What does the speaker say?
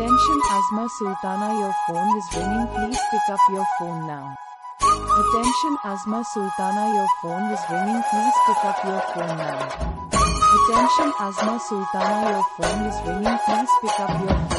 Attention Asma Sultana your phone is ringing please pick up your phone now. Attention Asma Sultana your phone is ringing please pick up your phone now. Attention Asma Sultana your phone is ringing please pick up your phone.